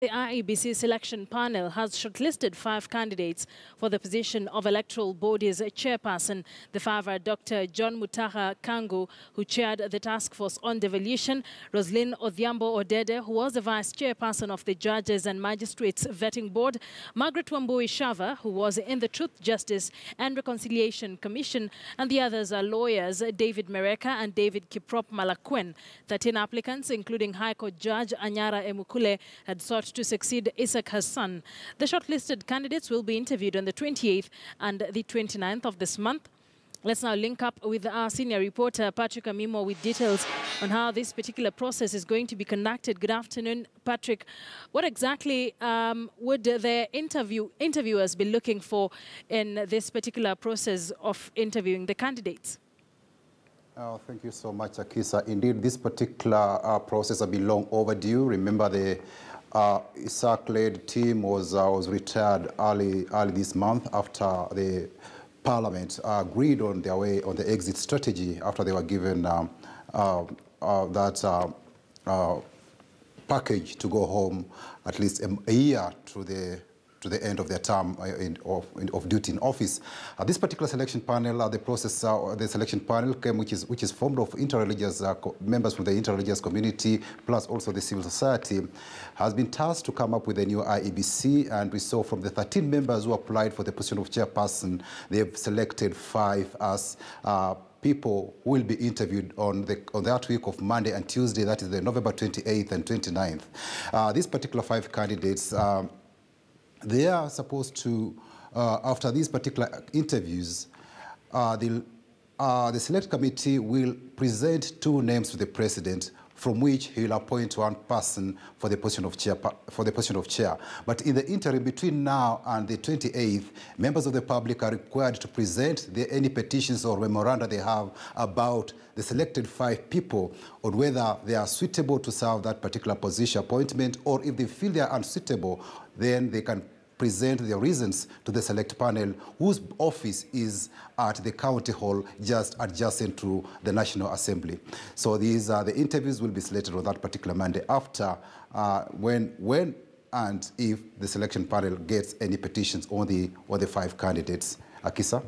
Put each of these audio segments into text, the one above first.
The IEBC selection panel has shortlisted five candidates for the position of electoral body's chairperson. The five are Dr. John Mutakha Kangu, who chaired the task force on devolution, Roseline Odhiambo Odede, who was the vice chairperson of the Judges and Magistrates Vetting Board, Margaret Wambui Shava, who was in the Truth, Justice and Reconciliation Commission, and the others are lawyers David Mereka and David Kiprop Malakwen. 13 applicants, including High Court Judge Anyara Emukule, had sought to succeed Isaac Hassan. The shortlisted candidates will be interviewed on the 28th and the 29th of this month. Let's now link up with our senior reporter, Patrick Amimo, with details on how this particular process is going to be conducted. Good afternoon, Patrick. What exactly um, would the interview interviewers be looking for in this particular process of interviewing the candidates? Oh, thank you so much, Akisa. Indeed, this particular uh, process has been long overdue. Remember, the uh, Isaac-led team was, uh, was retired early, early this month after the Parliament uh, agreed on their way on the exit strategy after they were given um, uh, uh, that uh, uh, package to go home at least a year to the to the end of their term uh, in, of, in, of, duty in office. Uh, this particular selection panel, uh, the process, uh, the selection panel came, which is which is formed of interreligious uh, members from the interreligious community, plus also the civil society, has been tasked to come up with a new IEBC. And we saw from the 13 members who applied for the position of chairperson, they've selected five as uh, people who will be interviewed on, the, on that week of Monday and Tuesday, that is the November 28th and 29th. Uh, these particular five candidates, um, they are supposed to, uh, after these particular interviews, uh, the, uh, the select committee will present two names to the president from which he will appoint one person for the position of chair. For the position of chair. But in the interim between now and the 28th, members of the public are required to present the, any petitions or memoranda they have about the selected five people on whether they are suitable to serve that particular position appointment or if they feel they are unsuitable, then they can present their reasons to the select panel whose office is at the county hall just adjacent to the National Assembly. So these are the interviews will be slated on that particular Monday after uh, when, when and if the selection panel gets any petitions on the, on the five candidates. Akisa?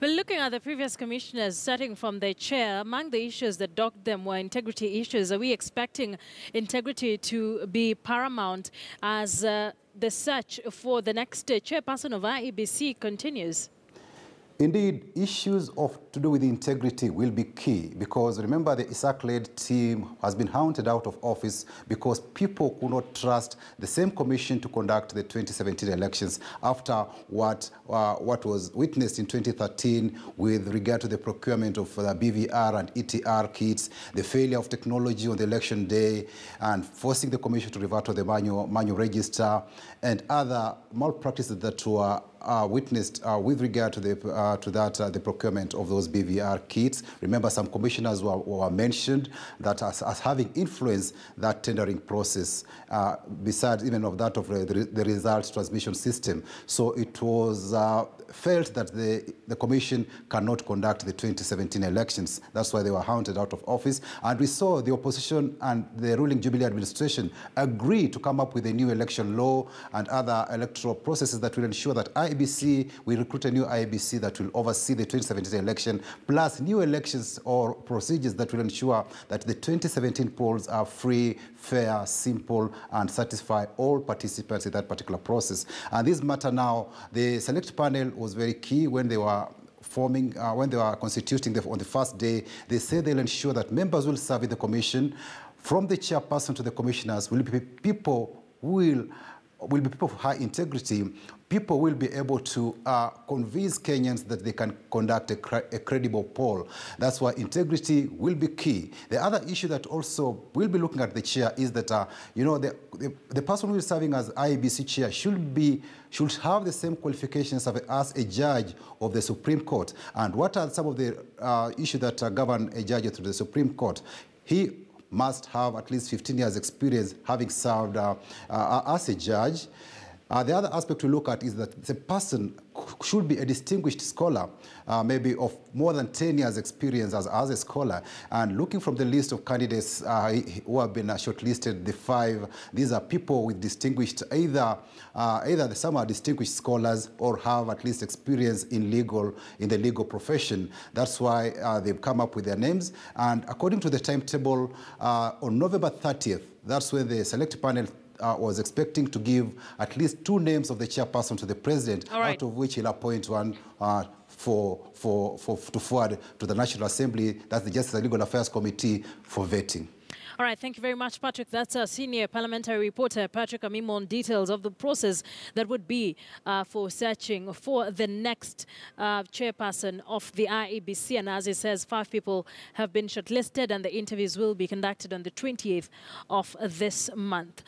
Well, looking at the previous commissioners, starting from the chair, among the issues that dogged them were integrity issues. Are we expecting integrity to be paramount as uh, the search for the next chairperson of IEBC continues? Indeed, issues of to do with integrity will be key because remember the Isaac-led team has been hounded out of office because people could not trust the same commission to conduct the 2017 elections after what, uh, what was witnessed in 2013 with regard to the procurement of the BVR and ETR kits, the failure of technology on the election day and forcing the commission to revert to the manual, manual register and other malpractices that were witnessed uh, with regard to, the, uh, to that, uh, the procurement of those BVR kits. Remember, some commissioners were, were mentioned that as, as, having influenced that tendering process, besides even of that of the, the results transmission system. So it was felt that the, the commission cannot conduct the 2017 elections. That's why they were hounded out of office. And we saw the opposition and the ruling Jubilee administration agree to come up with a new election law and other electoral processes that will ensure that IEBC, we recruit a new IEBC that will oversee the 2017 election, plus new elections or procedures that will ensure that the 2017 polls are free, fair, simple, and satisfy all participants in that particular process. And this matter now, the select panel was very key when they were forming, uh, when they were constituting the, on the first day, they said they'll ensure that members will serve in the commission. From the chairperson to the commissioners will be people who will will be people of high integrity, people will be able to uh, convince Kenyans that they can conduct a, cre a, credible poll. That's why integrity will be key. The other issue that also we will be looking at the chair is that, uh, you know, the, the, the, person who is serving as IEBC chair should be should have the same qualifications as a judge of the Supreme Court. And what are some of the uh, issues that uh, govern a judge through the Supreme Court? He must have at least 15 years experience having served uh, uh, as a judge. Uh, the other aspect to look at is that the person should be a distinguished scholar, uh, maybe of more than 10 years experience as, as a scholar. And looking from the list of candidates uh, who have been uh, shortlisted, the five, these are people with distinguished, either, uh, either some are distinguished scholars or have at least experience in legal, in the legal profession. That's why uh, they've come up with their names. And according to the timetable, on November 30th, that's when the select panel uh, was expecting to give at least two names of the chairperson to the president, right. out of which he'll appoint one uh, for, for, for, to forward to the National Assembly, that's the Justice and Legal Affairs Committee, for vetting. All right, thank you very much, Patrick. That's our senior parliamentary reporter, Patrick Amimo, on details of the process that would be uh, for searching for the next uh, chairperson of the IEBC. And as he says, five people have been shortlisted and the interviews will be conducted on the 28th of this month.